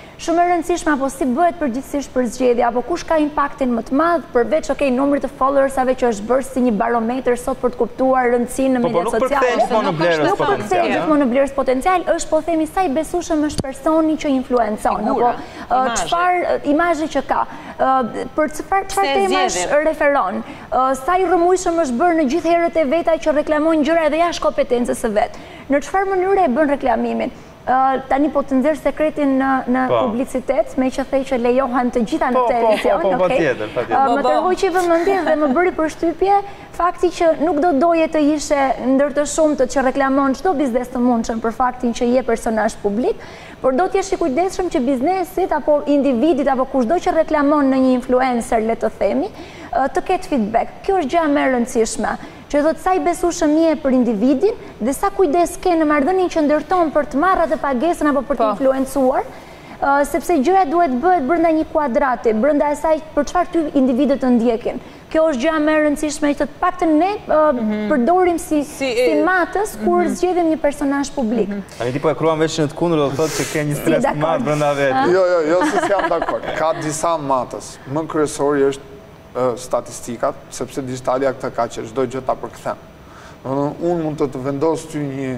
Speaker 3: Shumë
Speaker 5: e rëndësishme apo si bëhet përgjithësisht përzgjedhja apo kush ka impaktin më të madh përveç ok numrit të followersave që është bërë si një barometër sot për të kuptuar rëndësinë në
Speaker 1: po, po,
Speaker 5: media sociale.
Speaker 1: Nuk përkthehet gjithmonë në blerës potencial.
Speaker 5: Nuk përkthehet gjithmonë në blerës potencial, është po themi sa i besueshëm është personi që influencon apo çfarë imazhi që ka. Për çfarë çfarë temash referon? Sa i rrëmujshëm është bërë në gjithë herët e veta që reklamon gjëra edhe jashtë kompetencës së vet. Në çfarë mënyre e bën reklamimin? Tani po të nxjerr sekretin në po. publicitet, meqë the që lejohen të gjitha në këtë
Speaker 1: emision, po, po, po, patjetër, patjetër.
Speaker 5: Më tërhoqi vëmendjen dhe më bëri përshtypje, fakti që nuk do të doje të ishe ndër të shumtët që reklamon çdo biznes të mundshëm për faktin që je personazh publik, por do të jesh i kujdesshëm që biznesit apo individit apo kushdo që reklamon në një influencer, le të themi, të ketë feedback. Kjo është gjëja më e rëndësishme. Që do të thotë sa i besueshëm je për individin dhe sa kujdes ke në marrëdhënien që ndërton për të marrë atë pagesën apo për të po. influencuar, sepse gjëja duhet të bëhet brenda një kuadrati, brenda asaj për çfarë ty individët të ndjekin. Kjo është gjëja më e rëndësishme që të paktën ne mhm. përdorim si si matës kur mhm. zgjedhim një personazh publik. Mhm.
Speaker 1: Tani ti po e kruan veshin të kundërt do të thotë se ke një stres të madh brenda vetë.
Speaker 3: Jo, jo, jo, s'jam dakord. Ka disa matës. Më kryesori është statistikat, sepse dixhitalia këtë ka që çdo gjë ta përkthen. Domethënë unë mund të të vendos ty një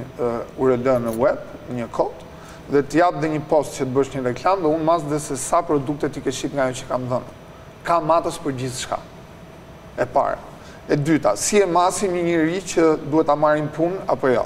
Speaker 3: URL në web, një kod dhe të jap dhe një post që të bësh një reklamë dhe unë mas dhe se sa produkte ti ke shit nga ajo që kam dhënë. Ka matës për gjithçka. E para. E dyta, si e masim një njeri që duhet ta marrim në punë apo jo?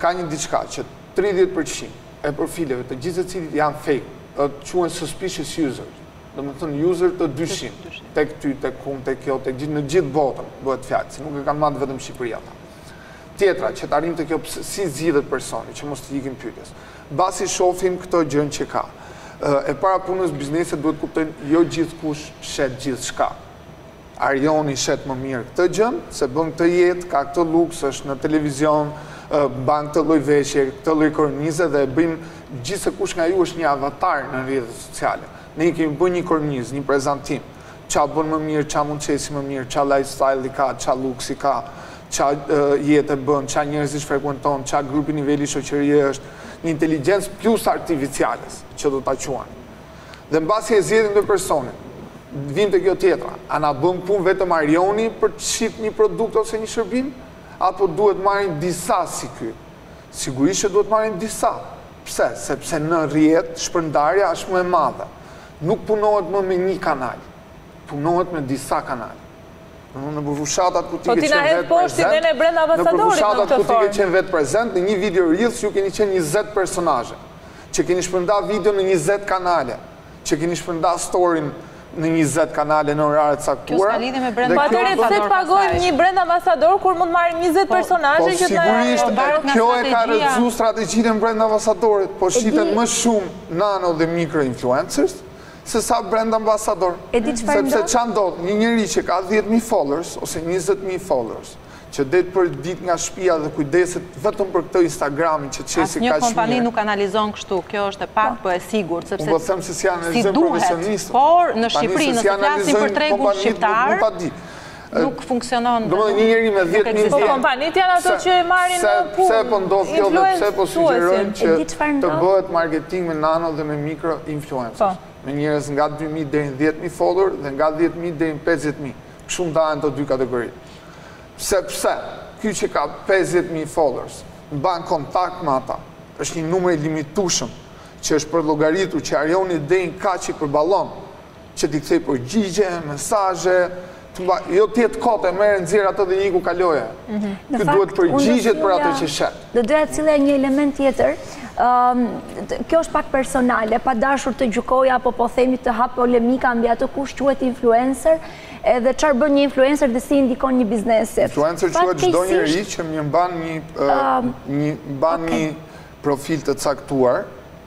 Speaker 3: Ka një
Speaker 1: diçka që
Speaker 3: tridhjetë për qind e profileve të gjithë secilit janë fake, quhen suspicious users, domethënë user të dyshim, tek ty, tek unë, tek kjo, te gjithë, në gjithë botën bëhet fjalë, se nuk e kanë madh vetëm Shqipëri ata. Tjetra, që të arrijmë te kjo si zgjidhet personi, që mos t'i ikin pyetjes. Mbasi shohim këtë gjënë që ka. E para punës bizneset duhet të kuptojnë jo gjithkush shet gjithçka. Arjoni shet më mirë këtë gjë, se bën këtë jetë, ka këtë luks, është në televizion, mban këtë lloj veshje, këtë lloj kornize dhe e bëjmë gjithsekush nga ju është një avatar në rrjetet sociale. Ne i kemi bërë një kornizë, një prezantim. Ça bën më mirë, ça mund të shesi më mirë, ça lifestyle ka, ça luksi ka, ça jete bën, ça njerëzish frekuenton, ça grupi niveli shoqërie është, një inteligjencë plus artificiales, që do ta quajmë. Dhe mbasi e zgjedhim dhe personin, vijmë te kjo tjetra, a na bën punë vetëm Arjoni për të shit një produkt ose një shërbim, apo duhet marrim disa si ky? Sigurisht që duhet marrim disa. Pse? Sepse në rrjet shpërndarja është më e madhe. Nuk punohet më me një kanal. Punohet me disa kanale. Nëpër fushatat ku ti
Speaker 2: po
Speaker 3: ke qenë vetë prezent, nëpër fushatat ku ti ke qenë vetë prezent, në një video reels ju keni qenë 20 personazhe. Që keni shpërnda videon në njëzet kanale, që keni shpërnda storin në njëzet kanale në orare të
Speaker 2: caktuara. Pra atëherë pse të paguajmë një brend ambasador, kur mund marrim njëzet po, personazhe po,
Speaker 3: që të marë një barë nga strategia. Kjo e ka rrëzu strategjinë e brend ambasadorit, po shiten më shumë nano dhe mikro influencers, se sa brend ambasador. Sepse ça ndodh një njeri që ka 10.000 followers, ose 20.000 followers, që del përditë nga shpia dhe kujdeset vetëm për këtë instagramin që shesi kaq
Speaker 4: mirë. Asnjë kompani nuk analizon kështu, kjo është e pakta po e sigurt, sepse
Speaker 3: po si
Speaker 4: duhet, por në Shqipëri nëse flasim për tregun shqiptar, nuk funksionon.
Speaker 3: Do një njeri me 10000
Speaker 2: Po kompanitë janë ato që e marrin në punë.
Speaker 3: Pse po ndodh kjo dhe pse po sugjerojnë që të bëhet marketing me nano dhe me mikro influencers. Me njerëz nga 2000 deri në 10000 follower dhe nga 10000 deri në 50000. Kështu ndahen këto dy kategoritë. Sepse, ky që ka pesëdhjetë mijë followers, mban kontakt me ata. Është një numër i limitushëm, që është përllogaritur që Arjoni deri në kaq i përballon, që t'i kthejë përgjigje, mesazhe, jo të jetë kot e merr e nxjerr atë dhe iku kaloje. Ky duhet përgjigjet për atë që shet.
Speaker 5: Do doja të sillja një element tjetër. Kjo është pak personale, pa dashur të gjykoj apo po themi të hap polemika mbi atë kush quhet influencer, Edhe çfarë bën një influencer dhe si i ndikon një biznesi.
Speaker 3: Influencer quhet çdo njeri që një mban një një mban një profil të caktuar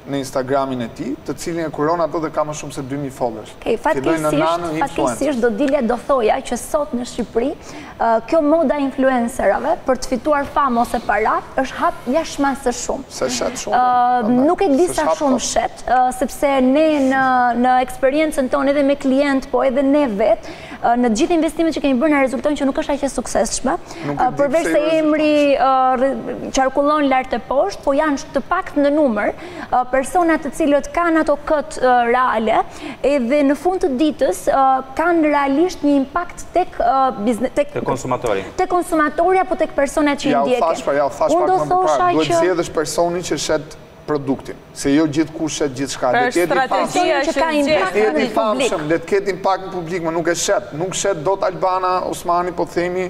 Speaker 3: në Instagramin e tij, të cilin e kuron atë dhe ka më shumë se 2000 followers.
Speaker 5: Okej, fatkeqësisht, fatkeqësisht do dilja do thoja që sot në Shqipëri Kjo moda e influencerave për të fituar famë ose para, është hap jashtë mase shumë.
Speaker 3: Se shet shumë. Po.
Speaker 5: Nuk e di sa shumë shet, sepse ne në eksperiencën tonë edhe me klientë, po edhe ne vetë, në të gjitha investimet që kemi bërë na rezultojnë që nuk është aq e suksesshme. Përveç se emri qarkullon lart e poshtë, po janë të paktë në numër. persona të cilët kanë ato K-të reale edhe në fund të ditës kanë realisht një impakt tek
Speaker 1: konsumatori
Speaker 5: apo tek persona që i ndjekin
Speaker 3: jua thashë pak, jua thashë pak më përpara duhet që... zgjedhësh personin që shet produktin, se jo gjithkush shet gjithçka pra,
Speaker 2: është strategia që ka impakt
Speaker 3: në publik le të ketë impakt në publik, më nuk e shet nuk shet dot Albana Osmani po themi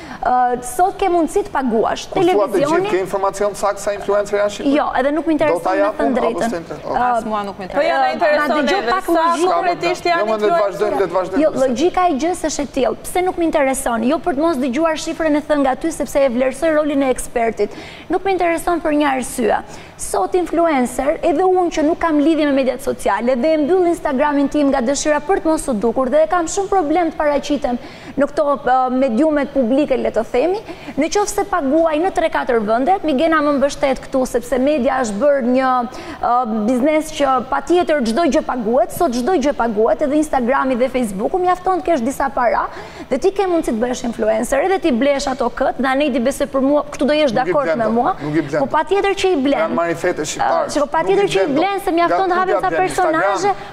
Speaker 5: Sot ke mundësi të paguash.
Speaker 3: Kur thua të gjithë, ke informacion të saktë sa influencer janë në Shqipëri?
Speaker 5: Jo, edhe nuk më intereson me thënë të drejtën.
Speaker 4: As mua nuk më
Speaker 2: intereson. Po jo, na intereson edhe sa konkretisht janë jo,
Speaker 3: influencer.
Speaker 5: Jo, logika e gjësë është e tillë. Pse nuk më intereson? Jo për të mos dëgjuar shifrën e thënë nga ty, sepse e vlerësoj rolin e ekspertit. Nuk më intereson për një arsye. Sot influencer, edhe unë që nuk kam lidhje me mediat sociale, dhe e mbyll Instagramin tim nga dëshira për të mos u dukur, dhe e kam shumë problem të paraqitem në këto mediumet publike le të themi, në qoftë se paguaj në 3-4 vende, Migena më mbështet këtu sepse media është bërë një biznes që patjetër çdo gjë paguhet, sot çdo gjë paguhet edhe Instagrami dhe Facebooku, mjafton të kesh disa para dhe ti ke mundësi të bëhesh influencer edhe t'i blesh ato K-të, dhe Nejdi besoj për mua, këtu do jesh dakord me mua, po patjetër që i blen, patjetër që i blen se mjafton të
Speaker 3: hapim ca personazhe,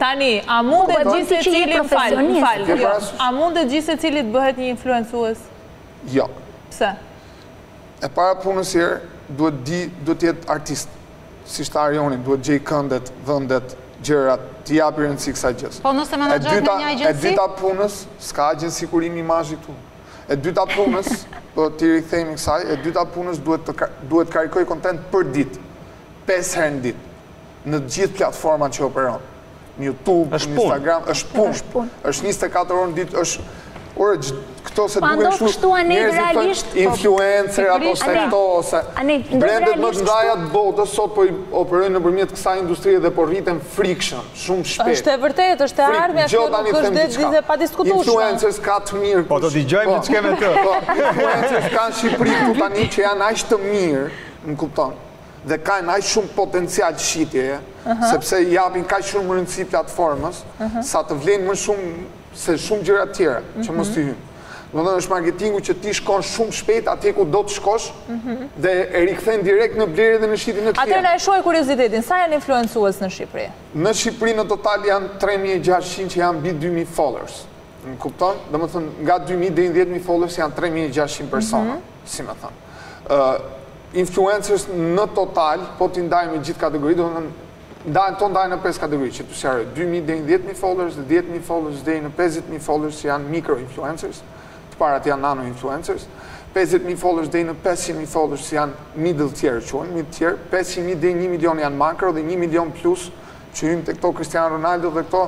Speaker 3: Tani, a mundet gjithsecili, më fal, më fal,
Speaker 2: jo, a mundet gjithsecili të bëhet një influencer?
Speaker 3: Jo.
Speaker 2: Pse?
Speaker 3: E para punës njëherë duhet të, duhet të jetë artist. Siç tha Arjoni, duhet gjejë këndet, vendet, gjërat, t'i japi rëndësi kësaj gjësë.
Speaker 4: Po nëse menaxhohet nga një agjenci?
Speaker 3: E dyta punës, s'ka agjenci kurimi imazhi këtu. E dyta punës, po t'i rikthehemi kësaj, e dyta punës duhet të duhet të karikojë kontent për ditë. Pesë herë në ditë. në të gjithë platformat që operon. Në YouTube, në Instagram, është punë. Është punë. është 24 orë në ditë, është Ore, këto se duke shu njerëzit të po- influencer, apo se këto, ose brendet më të mëdha të botës, sot po operojnë nëpërmjet kësaj industrie dhe po rriten frikshëm, shumë shpejt.
Speaker 2: Është e vërtetë, është e ardhme, e kjo nuk është dhe e padiskutueshme.
Speaker 3: Influencers ka të mirë.
Speaker 1: Po të dëgjojmë po. të qkeme të.
Speaker 3: Po, influencers ka në Shqipëri ku tani që janë aq të mirë, më kupton. dhe kanë aq shumë potencial shitjeje, sepse i japin kaq shumë rëndësi platformës, sa të vlejnë më shumë se shumë gjëra tjera, që mos të hyjmë. Domethënë është marketingu që ti shkon shumë shpejt atje ku do të shkosh dhe e rikthen direkt në blerje dhe në shitje e të tjera.
Speaker 2: Atëherë na e shuaj kuriozitetin, sa janë influencuës në Shqipëri?
Speaker 3: Në Shqipëri në total janë 3.600 që janë mbi 2.000 followers. Më kupton? Domethënë, nga 2.000 deri 10.000 followers janë 3.600 persona. si me thënë, influencers në total, po t'i ndajmë me gjithë kategoritë, domethënë, ndahen këto ndahen në pesë kategori, që të sqaroj, 2.000 deri në 10.000 followers, 10.000 followers deri në 50.000 followers që janë mikro influencers, të parat janë nano influencers, 50.000 followers deri në 500.000 followers që janë middle tier quhen, mid tier, 500.000 deri në 1 milion janë macro dhe 1 milion plus që hyjmë te këto Cristiano Ronaldo dhe këto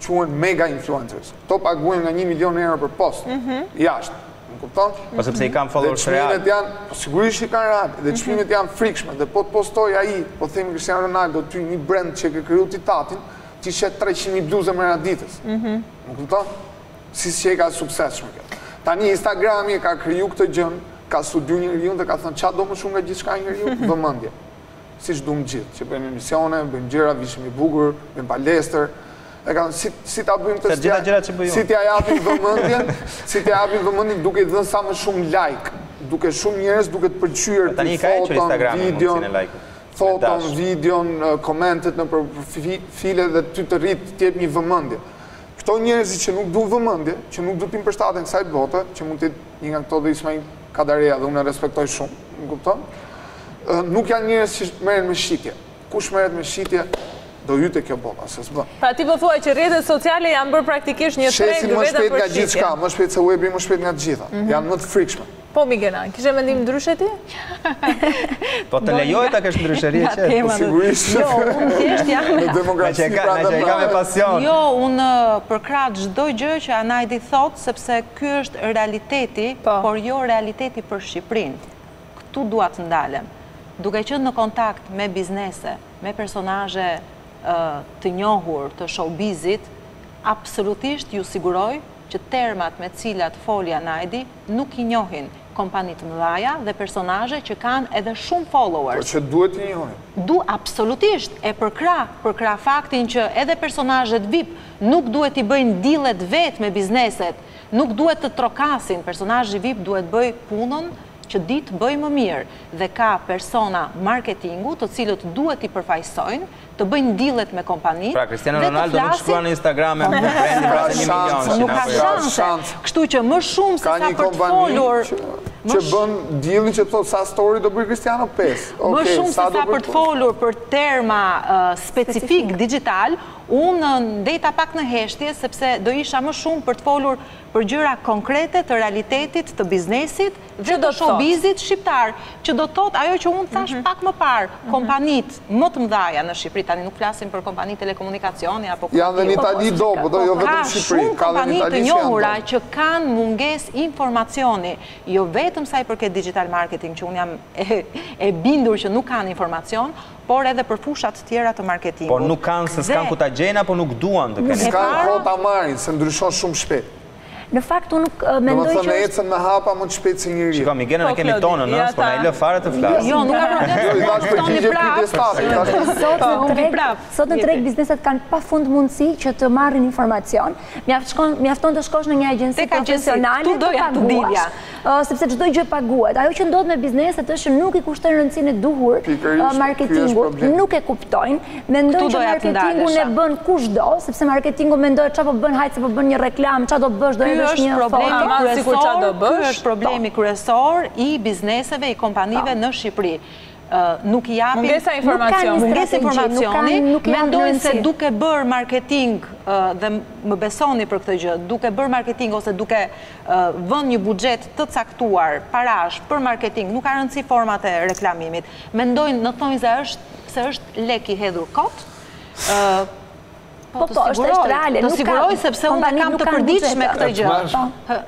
Speaker 3: quhen mega influencers. Këto paguhen nga 1 milion euro për post. Mhm. Jashtë. Më kupton?
Speaker 1: Po sepse i kanë followers real.
Speaker 3: Dhe çmimet janë, po sigurisht i kanë real, dhe çmimet mhm. janë të frikshme, dhe po të postojë ai, po themi Cristiano Ronaldo, ty një brand që ke kriju ti të tëndin, ti shet 300.000 bluza brenda ditës. Mhm. Më kupton? Si siç e ka sukses shumë kjo. Tani Instagrami e ka kriju këtë gjënë, ka studiu njeriun dhe ka thënë ça do më shumë nga gjithçka njeriu, vëmendje. Siç duam gjithë, që bëjmë emisione, bëjmë gjëra, vishemi bukur, bëjmë palestër, E kanë, si, si ta bëjmë të
Speaker 1: gjitha gjërat që bëjmë.
Speaker 3: Si t'ia japim vëmendjen, si t'ia japim vëmendjen duke i dhënë sa më shumë like, duke shumë njerëz duke të pëlqyer
Speaker 1: ty foton, videon, like
Speaker 3: foton, videon, komentet në profile dhe ty të rrit të jep një vëmendje. Këto njerëz që nuk duan vëmendje, që nuk duan të përshtaten kësaj bote, që mund të jetë një nga këto dhe Ismail Kadareja dhe unë e respektoj shumë, më kupton? Nuk janë njerëz që merren me shitje. Kush merret me shitje, do hyjë te kjo bota, se s'bën.
Speaker 2: Pra ti po thua që rrjetet sociale janë bërë praktikisht një treg
Speaker 3: vetëm për shitje. Shesin më shpejt nga gjithçka, më shpejt se webi, më shpejt nga të gjitha. Mhm. Janë më të frikshme.
Speaker 2: Po Migena, kishe mendim mhm. ndryshe ti?
Speaker 1: Po të lejoj ta kesh ndryshe dreqin.
Speaker 3: Po sigurisht.
Speaker 4: Jo, unë thjesht jam,
Speaker 3: në demokraci pra
Speaker 1: e ka me pasion.
Speaker 4: Jo, unë përkrah çdo gjë që Anajdi thotë sepse ky është realiteti, po. por jo realiteti për Shqipërinë. Këtu dua të ndalem. Duke qenë në kontakt me biznese, me personazhe të njohur të showbiz-it, absolutisht ju siguroj që termat me të cilat foli Anajdi nuk i njohin kompani të mëdhaja dhe personazhe që kanë edhe shumë followers.
Speaker 3: Por që duhet t'i njohin.
Speaker 4: Du, absolutisht, e përkrah, përkrah faktin që edhe personazhet vip nuk duhet t'i bëjnë deal-et vetë me bizneset, nuk duhet të trokasin, personazhi vip duhet të bëjë punën që di të bëjë më mirë dhe ka persona marketingu të cilët duhet t'i përfaqësojnë, të bëjnë dealet me kompanitë
Speaker 1: Pra Cristiano Ronaldo nuk shkruan në Instagram me brendin për një milion
Speaker 4: nuk ka shanse. Kështu që më shumë se sa për të folur
Speaker 3: që bën dealin që të thotë sa story do bëjë Cristiano 5.
Speaker 4: Më shumë se sa për të folur për terma specifik digital, unë ndejta pak në heshtje sepse do isha më shumë për të folur për gjëra konkrete të realitetit të biznesit dhe të showbizit shqiptar, që do të thotë ajo që unë thashë pak më parë, kompanitë më të mëdhaja në Shqipëri, tani nuk flasim për kompani telekomunikacioni apo
Speaker 3: kompani tjera. Janë dhe në Itali dobët, jo vetëm në Shqipëri.
Speaker 4: Por ka shumë kompani të njohura që kanë mungesë informacioni, jo vetëm sa i përket digital marketing që unë jam e bindur që nuk kanë informacion, por edhe për fushat tjera të marketingut.
Speaker 1: Po nuk kanë se s'kanë ku ta gjejnë apo nuk duan të kenë.
Speaker 3: S'kanë kohë ta marrin, se ndryshon shumë shpejt.
Speaker 5: Në fakt unë mendoj
Speaker 3: që. Domethënë ecën me hapa më të shpejtë se njeriu.
Speaker 1: Shiko, Migenën e kemi tonën, ëh, s'po ma lë fare të flasë.
Speaker 4: Jo, nuk ka problem.
Speaker 3: Jo, i dash përgjigje pyetjes
Speaker 5: tate, i dash përgjigje. Sot në treg, sot në treg bizneset kanë pafund mundësi që të marrin informacion. Mjafton të shkosh në një agjenci profesionale të paguash. sepse çdo gjë paguhet. Ajo që ndodh me bizneset është që nuk i kushtojnë rëndësinë e duhur marketingut, nuk e kuptojnë. Mendojnë që marketingun e bën kushdo, sepse marketingu mendojnë ça po bën, hajt se po bën një reklamë, ça do bësh, do hedhësh
Speaker 4: një foto. Ky është problemi kryesor i bizneseve, i kompanive në Shqipëri. Nuk i japin,
Speaker 2: mungesa
Speaker 4: informacioni, mendojnë se duke bërë marketing dhe më besoni për këtë gjë, duke bërë marketing ose duke vënë një buxhet të caktuar parash për marketing, nuk ka rëndësi format e reklamimit, mendojnë në thonjza se është lek i hedhur kot,
Speaker 5: po të siguroj,
Speaker 4: të siguroj sepse unë e kam të përditshme këtë gjë,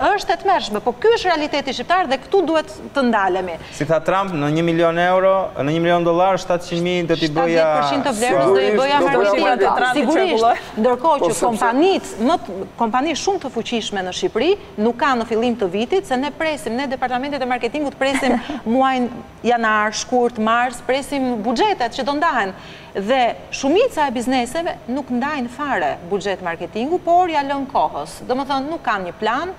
Speaker 4: është e tmerrshme, po ky është realiteti shqiptar dhe këtu duhet të ndalemi.
Speaker 1: Si tha Trump, në një milion euro, në një milion dollarë, shtatëqind mijë do t'i bëja...
Speaker 4: Shtatëdhjetë përqind të vlerës do i bëja marketing. Sigurisht, ndërkohë që po, kompanitë, kompani shumë të fuqishme në Shqipëri, nuk kanë në fillim të vitit, se ne presim, ne departamentet e marketingut presim muajin janar, shkurt, mars, presim buxhetet që do ndahen. Dhe shumica e bizneseve nuk ndajnë fare buxhet marketingu, por ia lënë kohës. Domethënë, nuk kanë një plan,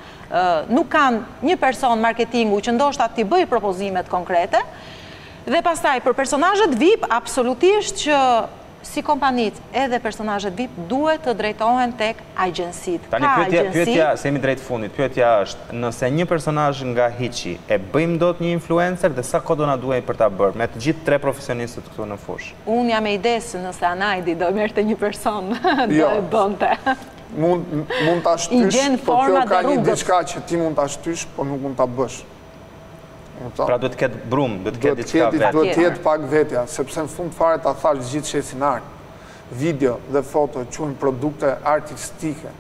Speaker 4: nuk kanë një person marketingu që ndoshta t'i bëjë propozimet konkrete, dhe pastaj për personazhet vip absolutisht që si kompanitë edhe personazhet vip duhet të drejtohen tek agjensitë.
Speaker 1: Tani pyetja, pyetja, se jemi drejt fundit, pyetja është, nëse një personazh nga hiçi, e bëjmë dot një influencer dhe sa kohë do na duhej për ta bërë, me të gjithë tre profesionistët këtu në fushë?
Speaker 4: Unë jam e idesë nëse Anajdi do merrte një person do e bënte.
Speaker 3: Mund ta shtysh, po kjo ka një diçka që ti mund ta shtysh, po nuk mund ta bësh.
Speaker 1: Pra duhet të ketë brumë, duhet të ketë diçka vetë.
Speaker 3: Duhet të jetë pak vetja, sepse në fund të fare ta thashë, gjithë shesin art. Video dhe foto quhen produkte artistike,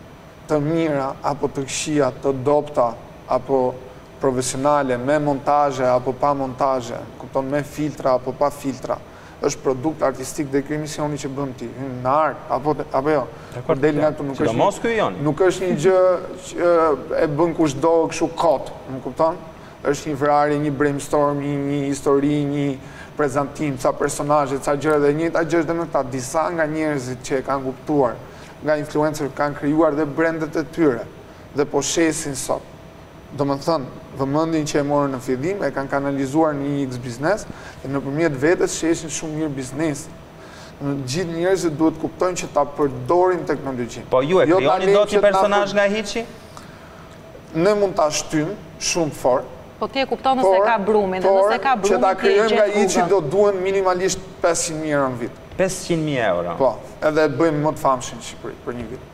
Speaker 3: të mira, apo të këqija, të dobëta, apo profesionale, me montazhe, apo pa montazhe, kupton me filtra, apo pa filtra, Është produkt artistik dhe ky emisioni që bën ti, hyn në art apo jo.
Speaker 1: Kur del nga këtu
Speaker 3: nuk është. Sidomos ky Jon. Nuk është një gjë që e bën kushdo kështu kot, më kupton? Është një vrarje, një brainstorm, një histori, një prezantim, ca personazhe, ca gjëra dhe e njëjta gjë është dhe me këta, disa nga njerëzit që e kanë kuptuar, nga influencer kanë krijuar dhe brendet e tyre dhe po shesin sot. Domethënë, vëmendjen që e morën në fillim e kanë kanalizuar në një iks biznes dhe nëpërmjet vetes shesin shumë mirë biznesin. Domethënë, të gjithë njerëzit duhet të kuptojnë që ta përdorin teknologjinë.
Speaker 1: Po ju e
Speaker 3: krijoni dot
Speaker 1: një
Speaker 3: personazh
Speaker 1: nga hiçi?
Speaker 3: Ne mund ta shtyjmë shumë fort.
Speaker 4: Po ti e kupton nëse e ka brumin dhe nëse
Speaker 3: e ka
Speaker 4: brumin ti e
Speaker 3: gjen rrugën.
Speaker 4: Por,
Speaker 3: që
Speaker 4: ta krijojmë nga hiçi
Speaker 3: do të duhen minimalisht pesëqind mijë euro në vit.
Speaker 1: Pesëqind mijë euro?
Speaker 3: Po, edhe e bëjmë më të famshmin në Shqipëri për një vit.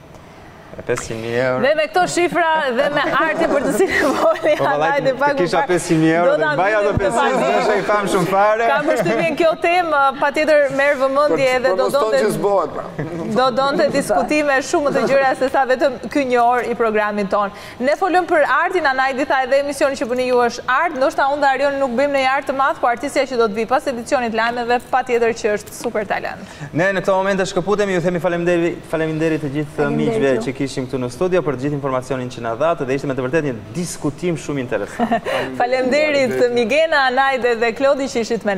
Speaker 1: E 500.000 euro...
Speaker 2: Dhe me këto shifra dhe me arti për të si të voli,
Speaker 1: po, a dhe pak më pak... Do të bëja dhe 500.000 euro, dhe famë shumë fare...
Speaker 2: Kam përshtypjen kjo temë, patjetër merr vëmendje dhe do
Speaker 3: do të... Pra.
Speaker 2: Do donte diskutime shumë më të gjera sesa vetëm ky një orë i programit tonë. Ne folëm për artin, Anajdi tha edhe emisioni që bëni ju është art, ndoshta unë dhe Arion nuk bëjmë një art të madh, po artistja që do të vijë pas edicionit të lajmeve, patjetër që është super talent.
Speaker 1: Ne në këto momente shkëputemi, ju themi faleminderit të gjithë miqve që kishim këtu në studio për të gjithë informacionin që na dhatë dhe ishte me të vërtetë një diskutim shumë interesant.
Speaker 2: Faleminderit Migena, Anajde dhe Klodi që ishit me ne.